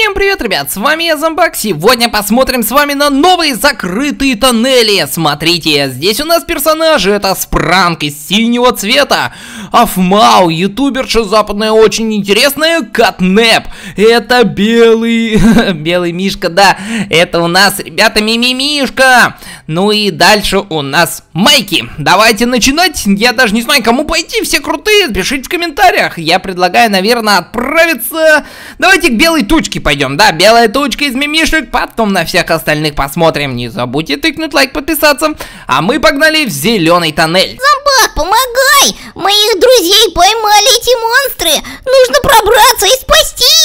Всем привет, ребят, с вами я, Зомбак. Сегодня посмотрим с вами на новые закрытые тоннели. Смотрите, здесь у нас персонажи, это Спранк из синего цвета. Афмау, ютуберша западная, очень интересная, Катнеп. Это белый, белый мишка, да, это у нас, ребята, мимимишка. Ну и дальше у нас Майки. Давайте начинать, я даже не знаю, кому пойти, все крутые, пишите в комментариях. Я предлагаю, наверное, отправиться, давайте к белой тучке пойдем, да, белая тучка из мимишек, потом на всех остальных посмотрим. Не забудьте тыкнуть лайк, подписаться. А мы погнали в зеленый тоннель. Зомбак, помогай! Моих друзей поймали эти монстры! Нужно пробраться и спасти!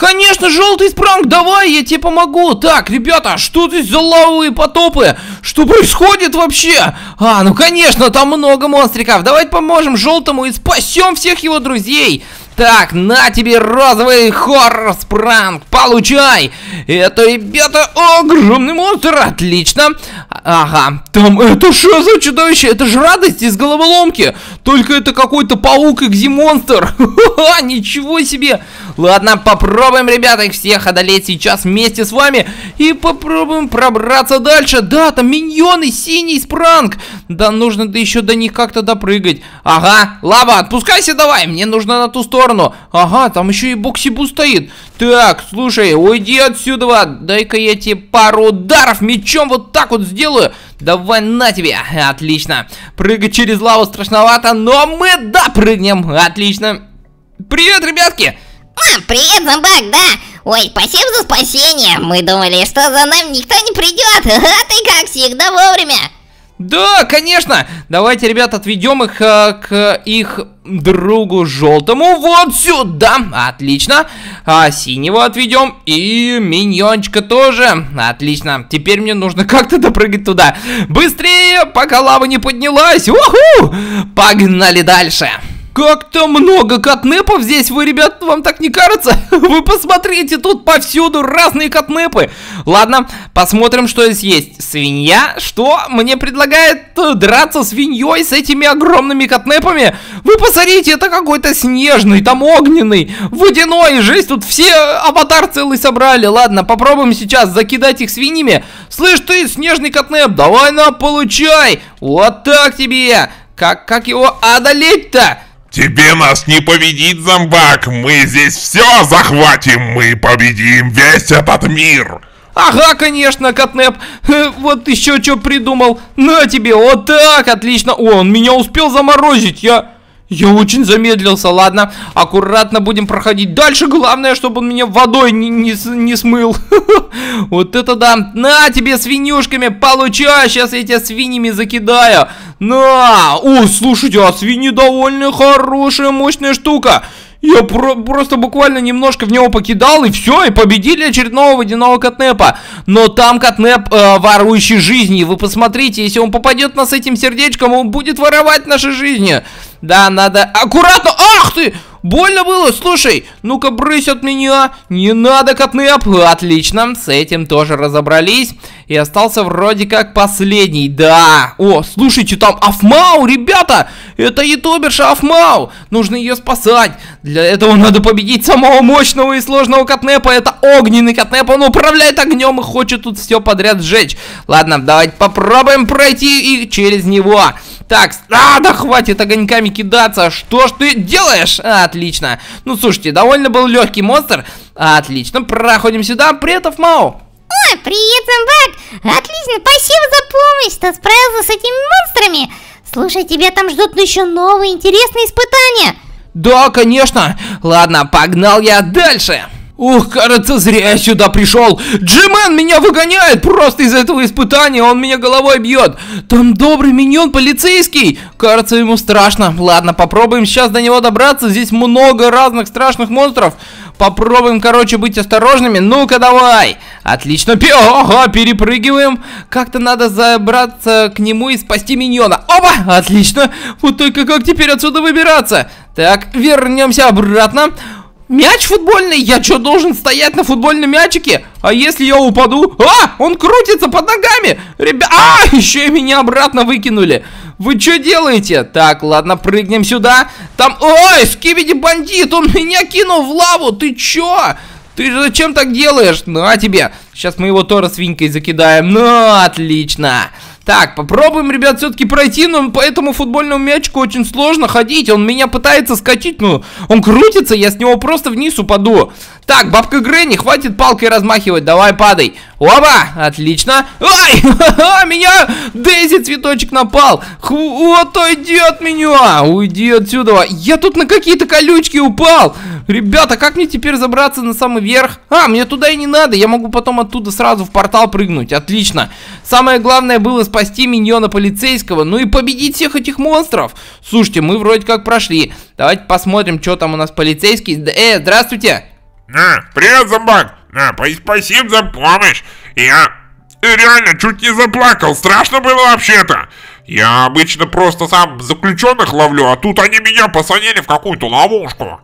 Конечно, желтый спранг, давай, я тебе помогу. Так, ребята, что здесь за лавовые потопы? Что происходит вообще? А, ну конечно, там много монстриков. Давайте поможем желтому и спасем всех его друзей. Так, на тебе розовый хоррор спранг, получай! Это, ребята, огромный монстр, отлично! Ага, там это что за чудовище? Это же радость из головоломки! Только это какой-то паук экзимонстр! Ничего себе! Ладно, попробуем, ребята, их всех одолеть сейчас вместе с вами и попробуем пробраться дальше. Да, там миньоны, синий спранг. Да, нужно да еще до них как-то допрыгать. Ага, лава, отпускайся давай, мне нужно на ту сторону. Ага, там еще и боксибу стоит. Так, слушай, уйди отсюда, дай-ка я тебе пару ударов мечом вот так вот сделаю. Давай на тебе, отлично. Прыгать через лаву страшновато, но мы допрыгнем, отлично. Привет, ребятки! А, привет, зомбак, да? Ой, спасибо за спасение. Мы думали, что за нами никто не придет. А ты, как всегда, вовремя. Да, конечно! Давайте, ребят, отведем их э, к их другу желтому вот сюда. Отлично. А синего отведем. И миньончика тоже. Отлично. Теперь мне нужно как-то допрыгать туда. Быстрее, пока лава не поднялась. Уху! Погнали дальше. Как-то много катнепов здесь, вы, ребят, вам так не кажется? Вы посмотрите, тут повсюду разные катнепы. Ладно, посмотрим, что здесь есть. Свинья, что мне предлагает э, драться свиньей с этими огромными катнепами? Вы посмотрите, это какой-то снежный, там огненный, водяной, жесть, тут все аватар целый собрали. Ладно, попробуем сейчас закидать их свиньями. Слышь ты, снежный катнеп, давай на, получай. Вот так тебе. Как, как его одолеть-то? Тебе нас не победить, зомбак! Мы здесь все захватим! Мы победим весь этот мир! Ага, конечно, Катнеп. Э, вот еще что придумал. На тебе, вот так, отлично. О, он меня успел заморозить. Я... Я очень замедлился, ладно. Аккуратно будем проходить дальше. Главное, чтобы он меня водой не, не, не смыл. Вот это да. На тебе свинюшками, получай. Сейчас я тебя свиньями закидаю. На! О, слушайте, а свиньи довольно хорошая, мощная штука. Я про просто буквально немножко в него покидал, и все, и победили очередного водяного Катнепа. Но там Катнеп э, ворующий жизни. Вы посмотрите, если он попадет нас этим сердечком, он будет воровать наши жизни. Да, надо... Аккуратно! Ах ты! Больно было? Слушай, ну-ка брысь от меня. Не надо, Катнеп. Отлично, с этим тоже разобрались. И остался вроде как последний. Да. О, слушайте, там Афмау, ребята. Это ютуберша Афмау. Нужно ее спасать. Для этого надо победить самого мощного и сложного Катнепа. Это огненный Катнеп. Он управляет огнем и хочет тут все подряд сжечь. Ладно, давайте попробуем пройти и через него. Так, а, да хватит огоньками кидаться. Что ж ты делаешь? Отлично. Ну, слушайте, довольно был легкий монстр. Отлично, проходим сюда. Предов Мау. Ой, привет, зомбак. Отлично, спасибо за помощь. Ты справился с этими монстрами. Слушай, тебя там ждут еще новые интересные испытания. Да, конечно. Ладно, погнал я дальше. Ух, кажется, зря я сюда пришел. Джимен меня выгоняет просто из этого испытания, он меня головой бьет. Там добрый миньон полицейский. Кажется, ему страшно. Ладно, попробуем сейчас до него добраться. Здесь много разных страшных монстров. Попробуем, короче, быть осторожными. Ну-ка, давай. Отлично. Ага, перепрыгиваем. Как-то надо забраться к нему и спасти миньона. Опа, отлично. Вот только как теперь отсюда выбираться? Так, вернемся обратно. Мяч футбольный? Я что, должен стоять на футбольном мячике? А если я упаду? А, он крутится под ногами! Ребят, а, еще и меня обратно выкинули. Вы что делаете? Так, ладно, прыгнем сюда. Там, ой, скибиди бандит, он меня кинул в лаву, ты чё? Ты зачем так делаешь? На тебе. Сейчас мы его тоже свинкой закидаем. Ну, отлично. Так, попробуем, ребят, все-таки пройти, но по этому футбольному мячику очень сложно ходить. Он меня пытается скатить, ну, он крутится, я с него просто вниз упаду. Так, бабка Гренни, хватит палкой размахивать, давай падай. Оба, отлично. Ай, меня Дейзи цветочек напал. Вот уйди от меня, уйди отсюда. Я тут на какие-то колючки упал. Ребята, как мне теперь забраться на самый верх? А, мне туда и не надо, я могу потом оттуда сразу в портал прыгнуть, отлично. Самое главное было спасти миньона полицейского, ну и победить всех этих монстров. Слушайте, мы вроде как прошли. Давайте посмотрим, что там у нас полицейский. Э, здравствуйте. На, привет, зомбак! На, спасибо за помощь! Я реально чуть не заплакал, страшно было вообще-то! Я обычно просто сам заключенных ловлю, а тут они меня посадили в какую-то ловушку.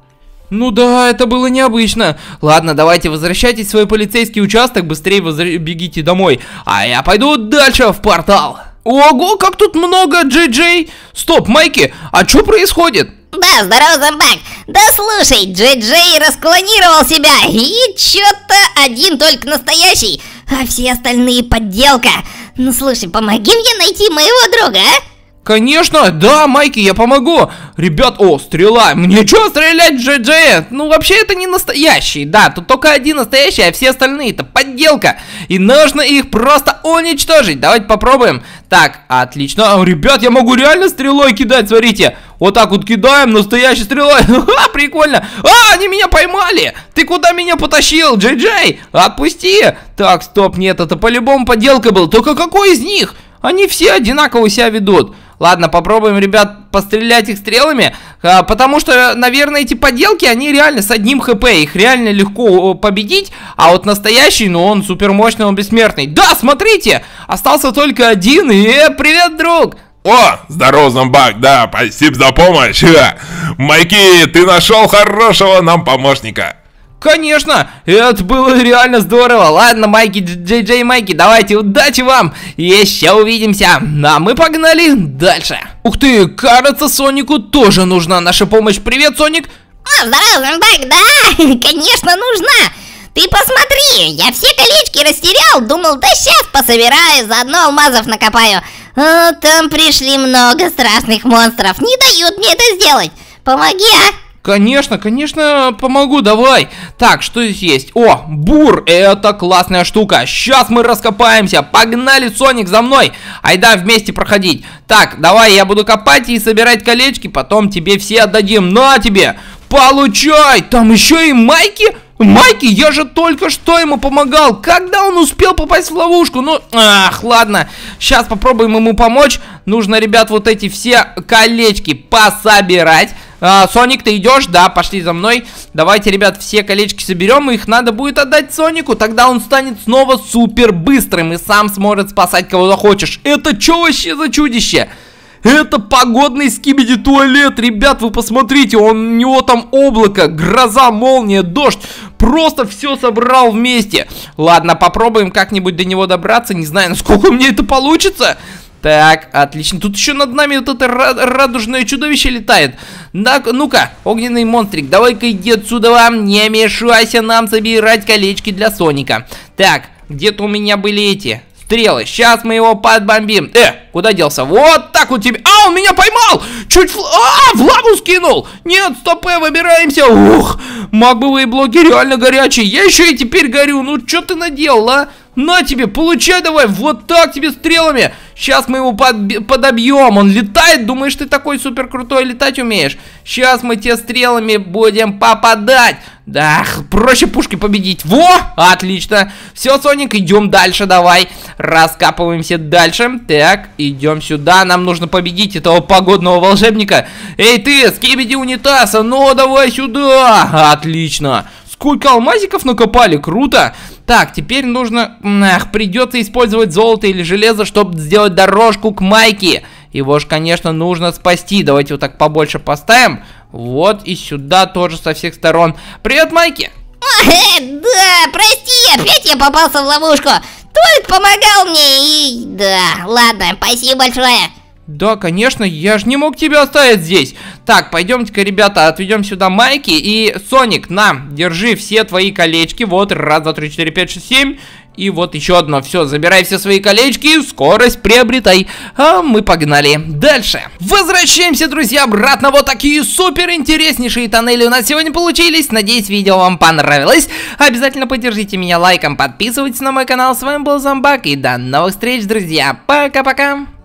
Ну да, это было необычно. Ладно, давайте возвращайтесь в свой полицейский участок, быстрее возр... бегите домой. А я пойду дальше в портал. Ого, как тут много, Джей Джей! Стоп, Майки, а что происходит? Да, здорово, зомбак. Да слушай, Джей Джей расклонировал себя, и чё-то один только настоящий, а все остальные подделка. Ну слушай, помоги мне найти моего друга, а? Конечно, да, Майки, я помогу. Ребят, о, стрела. Мне что стрелять, Джей Джей? Ну, вообще, это не настоящий. Да, тут только один настоящий, а все остальные это подделка. И нужно их просто уничтожить. Давайте попробуем. Так, отлично. Ребят, я могу реально стрелой кидать, смотрите. Вот так вот кидаем настоящей стрелой. Ха, прикольно. А, они меня поймали. Ты куда меня потащил, Джей Джей? Отпусти. Так, стоп, нет, это по-любому подделка был. Только какой из них? Они все одинаково себя ведут. Ладно, попробуем, ребят, пострелять их стрелами, а, потому что, наверное, эти поделки, они реально с одним хп, их реально легко победить, а вот настоящий, ну, он супер мощный, он бессмертный. Да, смотрите, остался только один, и привет, друг! О, здорово, зомбак, да, спасибо за помощь. Майки, ты нашел хорошего нам помощника. Конечно, это было реально здорово. Ладно, Майки, Джей Джей Майки, давайте, удачи вам. Еще увидимся. А мы погнали дальше. Ух ты, кажется, Сонику тоже нужна наша помощь. Привет, Соник. О, здорово, Зомбак, да, конечно, нужна. Ты посмотри, я все колечки растерял, думал, да сейчас пособираю, заодно алмазов накопаю. А, там пришли много страшных монстров, не дают мне это сделать. Помоги, а? Конечно, конечно, помогу, давай. Так, что здесь есть? О, бур, это классная штука. Сейчас мы раскопаемся. Погнали, Соник, за мной. Айда вместе проходить. Так, давай, я буду копать и собирать колечки, потом тебе все отдадим. На тебе, получай. Там еще и майки. Майки, я же только что ему помогал. Когда он успел попасть в ловушку? Ну, ах, ладно. Сейчас попробуем ему помочь. Нужно, ребят, вот эти все колечки пособирать. А, Соник, ты идешь? Да, пошли за мной. Давайте, ребят, все колечки соберем. Их надо будет отдать Сонику. Тогда он станет снова супер быстрым и сам сможет спасать кого захочешь. Это что вообще за чудище? Это погодный скибиди туалет, ребят, вы посмотрите, он, у него там облако, гроза, молния, дождь, просто все собрал вместе. Ладно, попробуем как-нибудь до него добраться, не знаю, насколько мне это получится. Так, отлично. Тут еще над нами вот это радужное чудовище летает. Ну-ка, огненный монстрик, давай-ка иди отсюда вам. Не мешайся нам собирать колечки для Соника. Так, где-то у меня были эти стрелы. Сейчас мы его подбомбим. Э, куда делся? Вот так вот тебе. А, он меня поймал! Чуть в... А, в лаву скинул! Нет, стоп, э, выбираемся. Ух, магбовые блоки реально горячие. Я еще и теперь горю. Ну, что ты наделал, а? На тебе, получай давай, вот так тебе стрелами. Сейчас мы его под, подобьем. Он летает, думаешь, ты такой супер крутой летать умеешь? Сейчас мы тебе стрелами будем попадать. Да, проще пушки победить. Во, отлично. Все, Соник, идем дальше, давай. Раскапываемся дальше. Так, идем сюда. Нам нужно победить этого погодного волшебника. Эй, ты, скибиди унитаза, ну давай сюда. Отлично. Сколько алмазиков накопали, круто. Так, теперь нужно... Ах, придется использовать золото или железо, чтобы сделать дорожку к Майке. Его же, конечно, нужно спасти. Давайте вот так побольше поставим. Вот, и сюда тоже со всех сторон. Привет, Майки! Э, да, прости, опять я попался в ловушку. Толик помогал мне и... Да, ладно, спасибо большое. Да, конечно, я же не мог тебя оставить здесь. Так, пойдемте-ка, ребята, отведем сюда Майки и Соник, на, держи все твои колечки. Вот, раз, два, три, четыре, пять, шесть, семь. И вот еще одно. Все, забирай все свои колечки, скорость приобретай. А мы погнали дальше. Возвращаемся, друзья, обратно. Вот такие супер интереснейшие тоннели у нас сегодня получились. Надеюсь, видео вам понравилось. Обязательно поддержите меня лайком, подписывайтесь на мой канал. С вами был Зомбак и до новых встреч, друзья. Пока-пока.